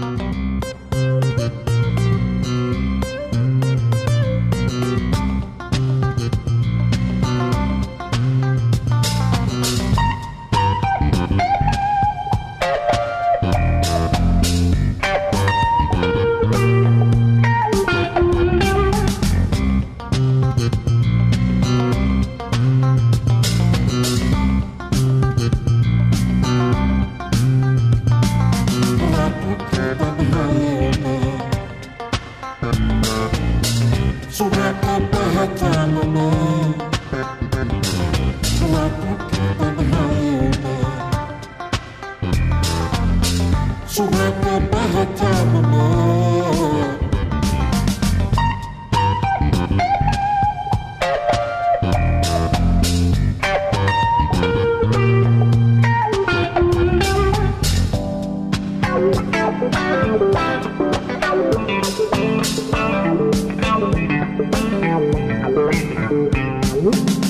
Música Surattan bahatamına Surattan hayırda Surattan Thank you. Valeu!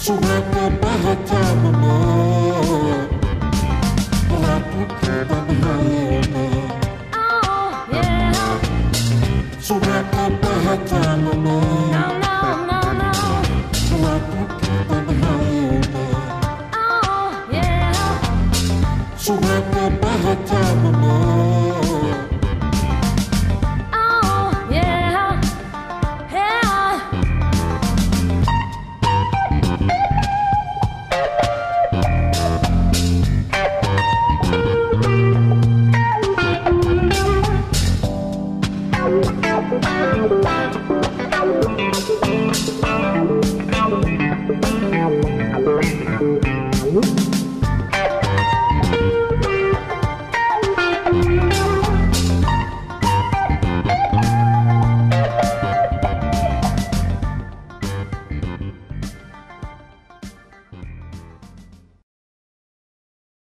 So wrap my I mama Rapu on mahayana Oh So wrap my bahata mama No no no no Rapu kaba mahayana Oh yeah So wrap my bahata